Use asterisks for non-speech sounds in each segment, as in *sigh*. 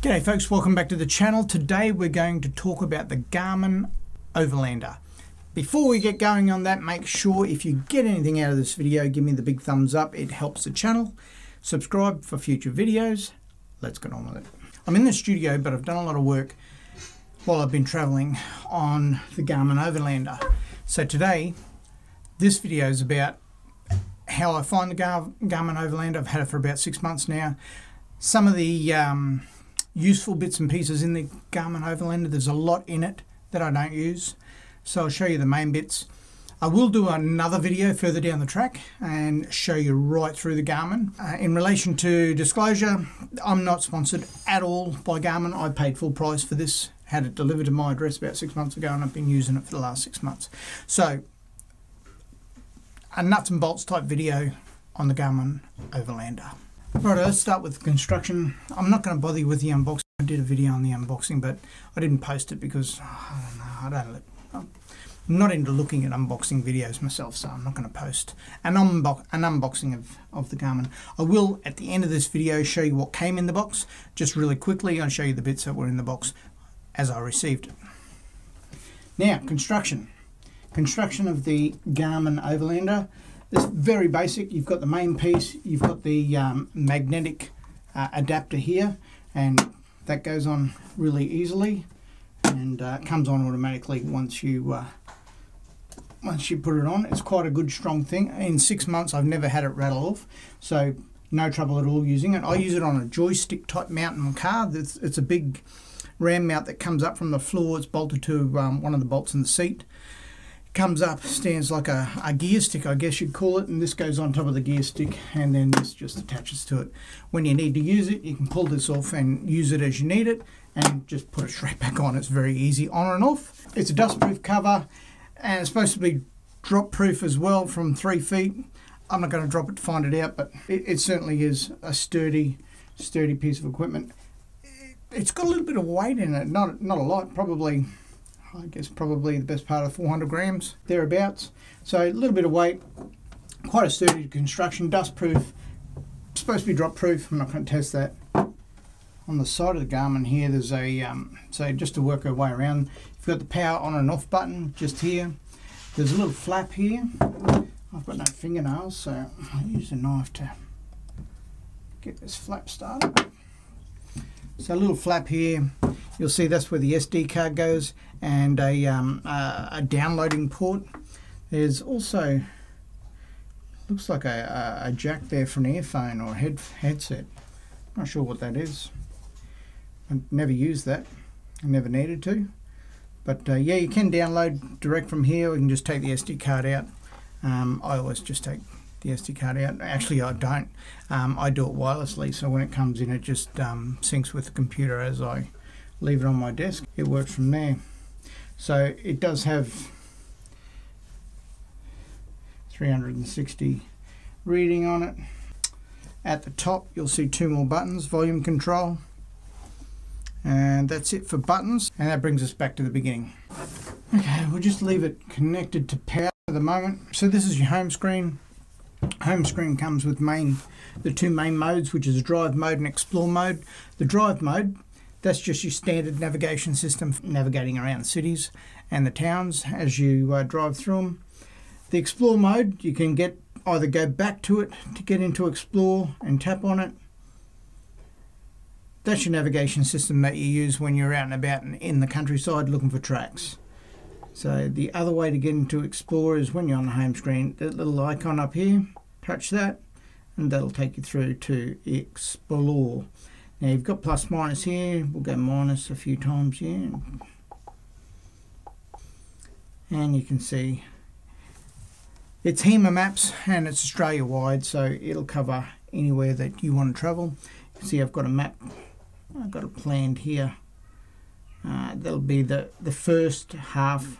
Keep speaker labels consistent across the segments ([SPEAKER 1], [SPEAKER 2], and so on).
[SPEAKER 1] G'day folks, welcome back to the channel. Today we're going to talk about the Garmin Overlander. Before we get going on that, make sure if you get anything out of this video, give me the big thumbs up. It helps the channel. Subscribe for future videos. Let's get on with it. I'm in the studio, but I've done a lot of work while I've been traveling on the Garmin Overlander. So today, this video is about how I find the Gar Garmin Overlander. I've had it for about six months now. Some of the um, useful bits and pieces in the Garmin Overlander. There's a lot in it that I don't use. So I'll show you the main bits. I will do another video further down the track and show you right through the Garmin. Uh, in relation to disclosure, I'm not sponsored at all by Garmin. I paid full price for this, had it delivered to my address about six months ago and I've been using it for the last six months. So, a nuts and bolts type video on the Garmin Overlander. Right, let's start with construction. I'm not going to bother you with the unboxing. I did a video on the unboxing, but I didn't post it because *sighs* I don't know. I don't. I'm not into looking at unboxing videos myself, so I'm not going to post an, unbo an unboxing of, of the Garmin. I will, at the end of this video, show you what came in the box. Just really quickly, I'll show you the bits that were in the box as I received it. Now, construction. Construction of the Garmin Overlander. It's very basic. You've got the main piece, you've got the um, magnetic uh, adapter here, and that goes on really easily and uh, comes on automatically once you uh, once you put it on. It's quite a good strong thing. In six months, I've never had it rattle off, so no trouble at all using it. I use it on a joystick type mount my car. It's, it's a big ram mount that comes up from the floor. It's bolted to um, one of the bolts in the seat comes up, stands like a, a gear stick, I guess you'd call it, and this goes on top of the gear stick, and then this just attaches to it. When you need to use it, you can pull this off and use it as you need it, and just put it straight back on. It's very easy on and off. It's a dustproof cover, and it's supposed to be drop proof as well from three feet. I'm not going to drop it to find it out, but it, it certainly is a sturdy, sturdy piece of equipment. It's got a little bit of weight in it, not not a lot, probably I guess probably the best part of 400 grams, thereabouts. So a little bit of weight, quite a sturdy construction, dust proof, supposed to be drop proof, I'm not going to test that. On the side of the Garmin here there's a, um, so just to work our way around, you've got the power on and off button just here. There's a little flap here. I've got no fingernails so I'll use a knife to get this flap started. So a little flap here, you'll see that's where the SD card goes and a, um, a, a, downloading port. There's also, looks like a, a, jack there for an earphone or head, headset. Not sure what that is. I've never used that. I never needed to. But uh, yeah, you can download direct from here. We can just take the SD card out. Um, I always just take the SD card out. Actually, I don't. Um, I do it wirelessly, so when it comes in, it just um, syncs with the computer as I leave it on my desk. It works from there. So it does have 360 reading on it. At the top, you'll see two more buttons, volume control. And that's it for buttons. And that brings us back to the beginning. Okay, we'll just leave it connected to power for the moment. So this is your home screen home screen comes with main the two main modes which is drive mode and explore mode the drive mode that's just your standard navigation system for navigating around cities and the towns as you uh, drive through them the explore mode you can get either go back to it to get into explore and tap on it. That's your navigation system that you use when you're out and about in the countryside looking for tracks. So the other way to get into Explore is when you're on the home screen, that little icon up here, touch that, and that'll take you through to Explore. Now you've got plus minus here, we'll go minus a few times here. And you can see it's HEMA maps and it's Australia wide, so it'll cover anywhere that you want to travel. You see I've got a map, I've got it planned here. Uh, that'll be the, the first half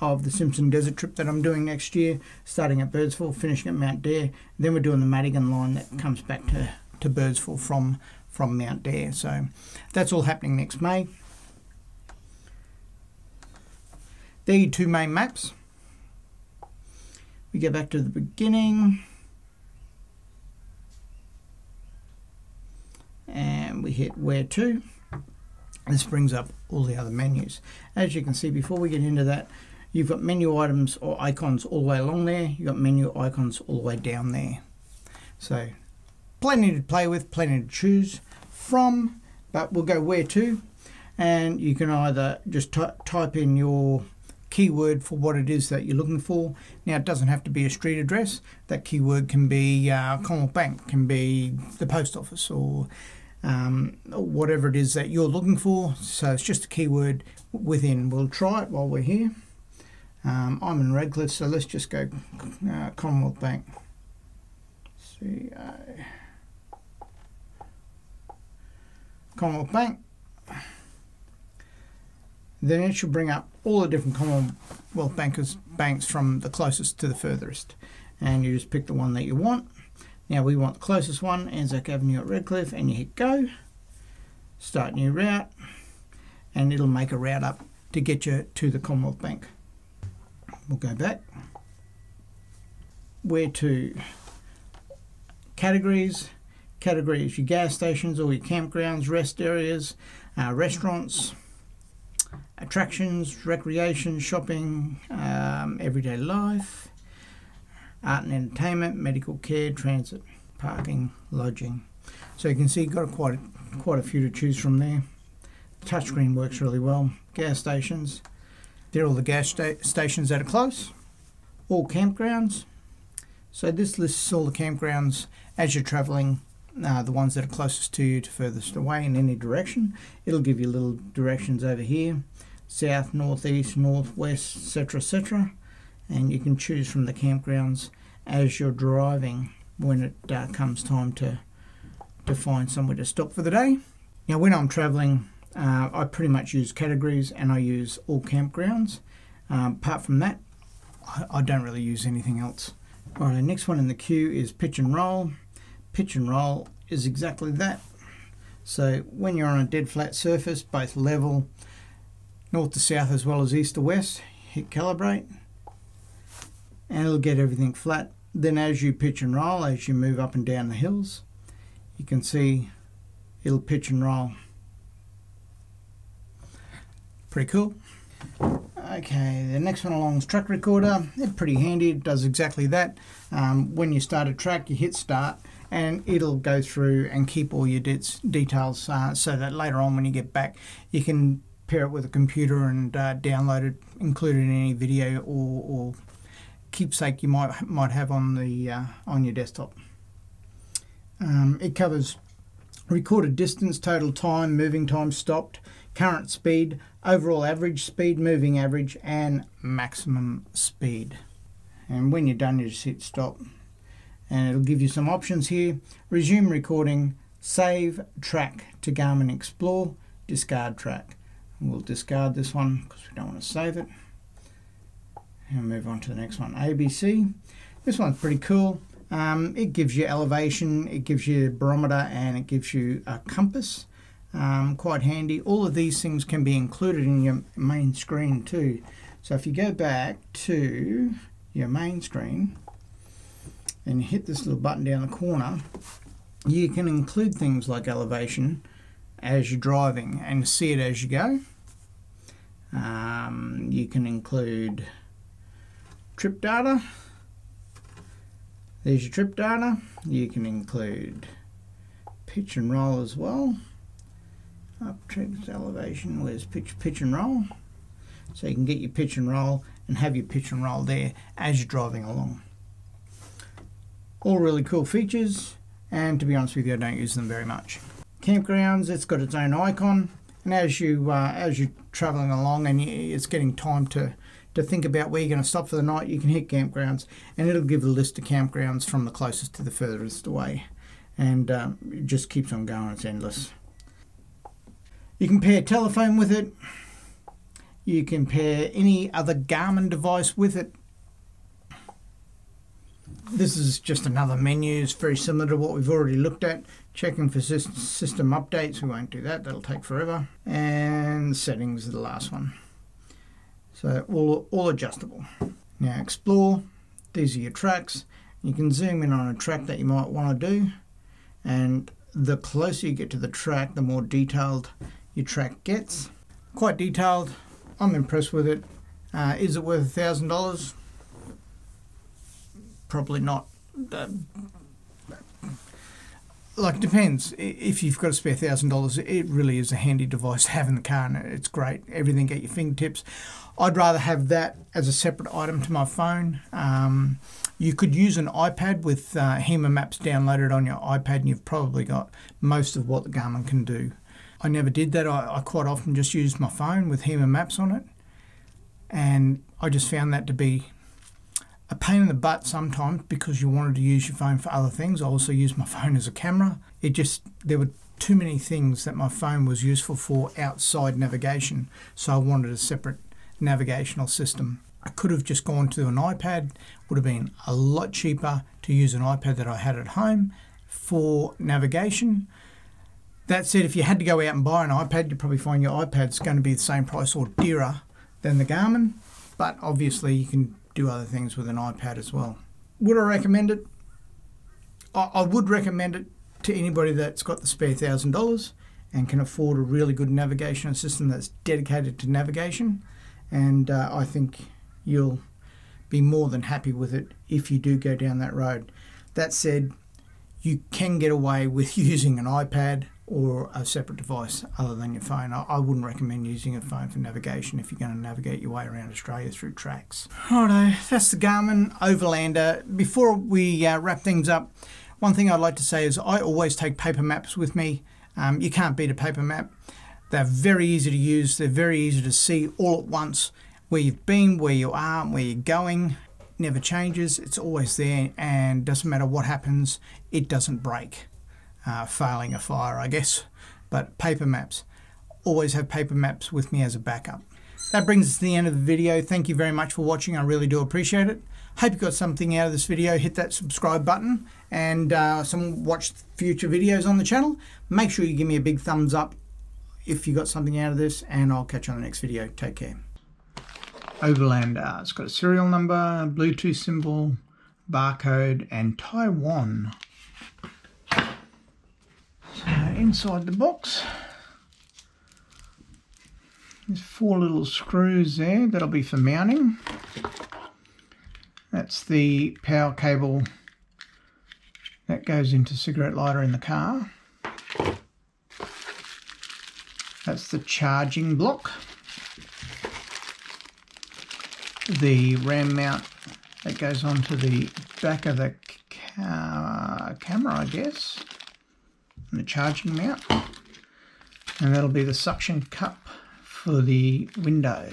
[SPEAKER 1] of the Simpson Desert trip that I'm doing next year, starting at Birdsville, finishing at Mount Dare. Then we're doing the Madigan line that comes back to, to Birdsville from, from Mount Dare. So that's all happening next May. Are two main maps. We go back to the beginning. And we hit where to. this brings up all the other menus. As you can see, before we get into that, you've got menu items or icons all the way along there. You've got menu icons all the way down there. So plenty to play with, plenty to choose from, but we'll go where to. And you can either just type in your keyword for what it is that you're looking for. Now, it doesn't have to be a street address. That keyword can be uh, Commonwealth Bank, can be the post office, or um, whatever it is that you're looking for. So it's just a keyword within. We'll try it while we're here. Um, I'm in Redcliffe, so let's just go uh, Commonwealth Bank. C Commonwealth Bank. Then it should bring up all the different Commonwealth bankers banks from the closest to the furthest, and you just pick the one that you want. Now we want the closest one, Anzac Avenue at Redcliffe, and you hit go, start new route, and it'll make a route up to get you to the Commonwealth Bank. We'll go back. Where to? Categories. Categories, your gas stations or your campgrounds, rest areas, uh, restaurants, attractions, recreation, shopping, um, everyday life, art and entertainment, medical care, transit, parking, lodging. So you can see you've got quite a, quite a few to choose from there. Touchscreen works really well. Gas stations, they're all the gas sta stations that are close. All campgrounds. So this lists all the campgrounds as you're travelling, uh, the ones that are closest to you to furthest away in any direction. It'll give you little directions over here, south, northeast, northwest, etc, etc and you can choose from the campgrounds as you're driving when it uh, comes time to to find somewhere to stop for the day. Now when I'm traveling uh, I pretty much use categories and I use all campgrounds. Um, apart from that I, I, don't really use anything else. Alright, the next one in the queue is pitch and roll. Pitch and roll is exactly that. So when you're on a dead flat surface, both level, north to south as well as east to west, hit calibrate and it'll get everything flat. Then as you pitch and roll, as you move up and down the hills, you can see it'll pitch and roll. Pretty cool. Okay, the next one along is track recorder. It's pretty handy, it does exactly that. Um, when you start a track, you hit start and it'll go through and keep all your details uh, so that later on when you get back, you can pair it with a computer and uh, download it, include it in any video or, or keepsake you might might have on the uh, on your desktop. Um, it covers recorded distance, total time, moving time stopped, current speed, overall average speed, moving average, and maximum speed. And when you're done, you just hit stop. And it'll give you some options here. Resume recording, save track to Garmin Explore, discard track. And we'll discard this one because we don't want to save it. And move on to the next one ABC this one's pretty cool. Um, it gives you elevation it gives you barometer and it gives you a compass um, quite handy. All of these things can be included in your main screen too. So if you go back to your main screen and hit this little button down the corner you can include things like elevation as you're driving and see it as you go um, you can include trip data. There's your trip data. You can include pitch and roll as well. Up trips elevation, where's pitch, pitch and roll. So you can get your pitch and roll and have your pitch and roll there as you're driving along. All really cool features and to be honest with you I don't use them very much. Campgrounds, it's got its own icon and as you uh, as you're traveling along and it's getting time to to think about where you're going to stop for the night, you can hit campgrounds and it'll give a list of campgrounds from the closest to the furthest away. And um, it just keeps on going, it's endless. You can pair telephone with it. You can pair any other Garmin device with it. This is just another menu. It's very similar to what we've already looked at. Checking for system updates. We won't do that. That'll take forever. And settings are the last one. So all, all adjustable. Now explore, these are your tracks. You can zoom in on a track that you might want to do and the closer you get to the track the more detailed your track gets. Quite detailed. I'm impressed with it. Uh, is it worth a thousand dollars? Probably not. Uh, like depends. If you've got a spare thousand dollars, it really is a handy device to have in the car, and it's great. Everything at your fingertips. I'd rather have that as a separate item to my phone. Um, you could use an iPad with uh, HEMA Maps downloaded on your iPad, and you've probably got most of what the Garmin can do. I never did that. I, I quite often just used my phone with HEMA Maps on it, and I just found that to be pain in the butt sometimes because you wanted to use your phone for other things. I also used my *laughs* phone as a camera. It just, there were too many things that my phone was useful for outside navigation, so I wanted a separate navigational system. I could have just gone to an iPad, would have been a lot cheaper to use an iPad that I had at home for navigation. That said, if you had to go out and buy an iPad, you'd probably find your iPad's going to be the same price or dearer than the Garmin, but obviously you can do other things with an iPad as well. Would I recommend it? I would recommend it to anybody that's got the spare thousand dollars and can afford a really good navigation system that's dedicated to navigation. And uh, I think you'll be more than happy with it if you do go down that road. That said, you can get away with *laughs* using an iPad or a separate device other than your phone. I, wouldn't recommend using a phone for navigation if you're going to navigate your way around Australia through tracks. Righto, that's the Garmin Overlander. Before we uh, wrap things up, one thing I'd like to say is I always take paper maps with me. Um, you can't beat a paper map. They're very easy to use. They're very easy to see all at once where you've been, where you are, where you're going. Never changes. It's always there, and doesn't matter what happens, it doesn't break uh, failing a fire, I guess. But paper maps. Always have paper maps with me as a backup. That brings us to the end of the video. Thank you very much for watching. I really do appreciate it. Hope you got something out of this video. Hit that subscribe button and uh, some watch future videos on the channel. Make sure you give me a big thumbs up if you got something out of this and I'll catch you on the next video. Take care. Overlander. It's got a serial number, Bluetooth symbol, barcode and Taiwan inside the box. There's four little screws there that'll be for mounting. That's the power cable that goes into cigarette lighter in the car. That's the charging block. The RAM mount that goes onto the back of the ca camera I guess and the charging mount and that'll be the suction cup for the window